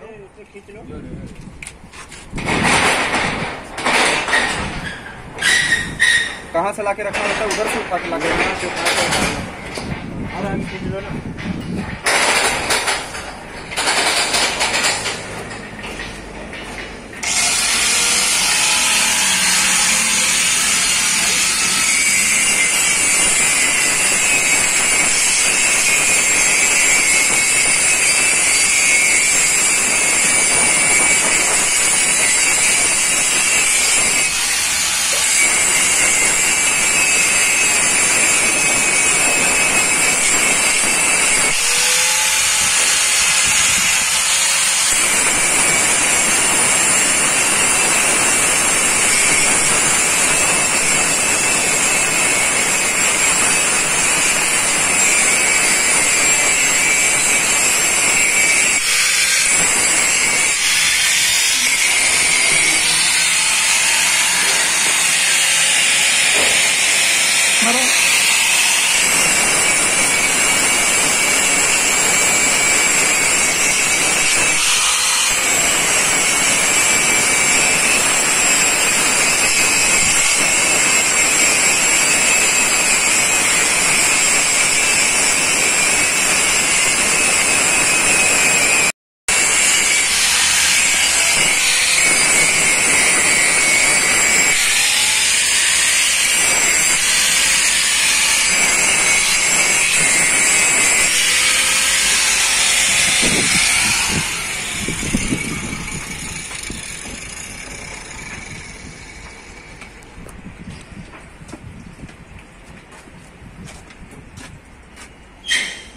खींच लो कहाँ से लाके रखना होता है? उधर से उठा के लाके रखना। हम खींच लो ना।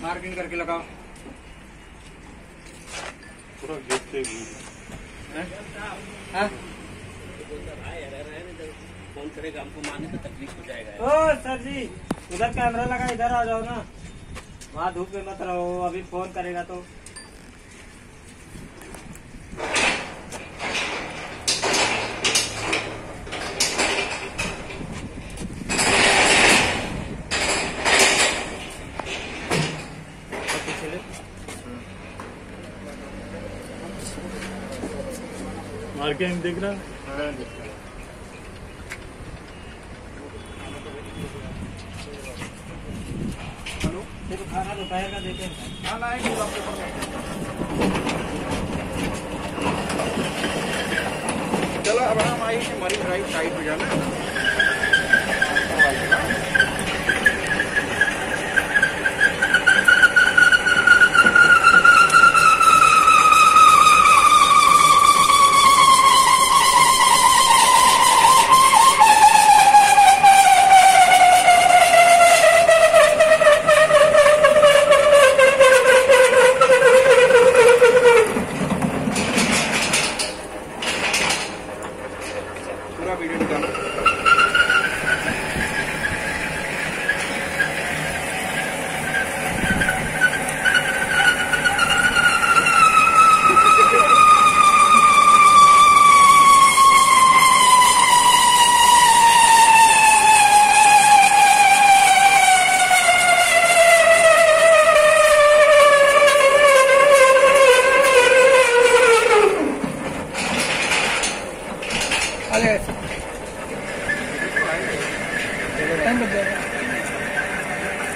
मार्किंग करके लगाओ। पूरा गेट हाँ? फ़ोन करेगा हमको मारने तो तकलीफ़ हो? जाएगा ओ सर जी उधर कैमरा लगा इधर आ जाओ ना। वहाँ धूप में मत रहो अभी फ़ोन करेगा तो। मार्किंग दिख रहा खाना दोपहर का आपके पास चलो, अब हम कि मरीन ड्राइव साइड पे जाना है।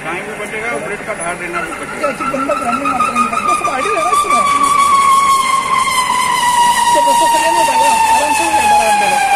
टाइम ब्रेड का धार देना भी बचेगा। तो अच्छी बंदा ग्रामीण मात्रा में बस सब आइडिया रहेगा इसमें। तो बसों का लेना जाएगा। आराम से जाएगा आराम देगा।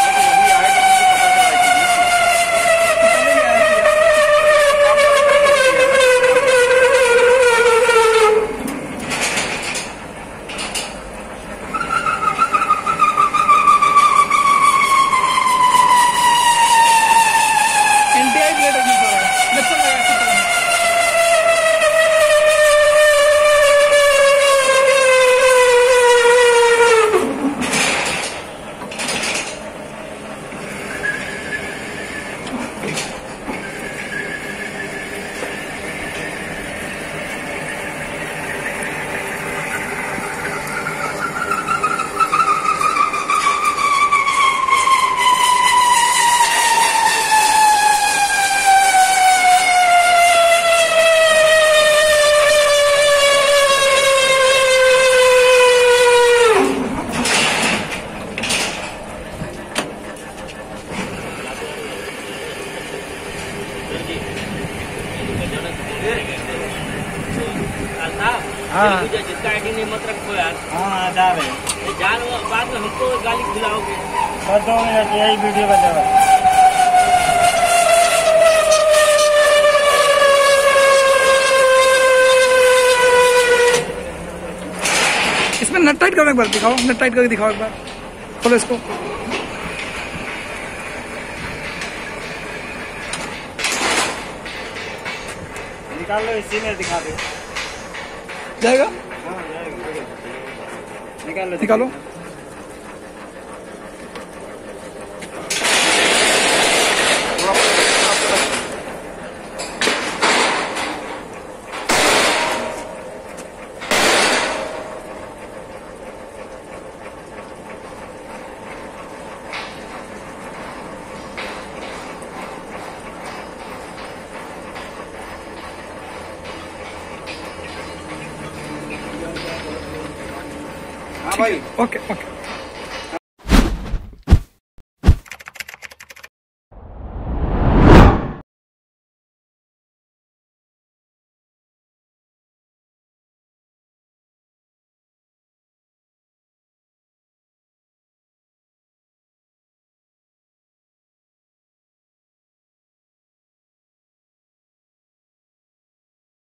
बैठेंगे मत रखो यार। हाँ हाँ। हैं जान बाद में हमको गाली खिलाओगे बस दो मिनट यही वीडियो बचा इसमें नट टाइट करो एक बार दिखाओ। नट टाइट करके दिखाओ एक बार। खोलो इसको। निकाल लो इसी में दिखा दो। जाएगा? निकालो निकाल। निकालो ओके ओके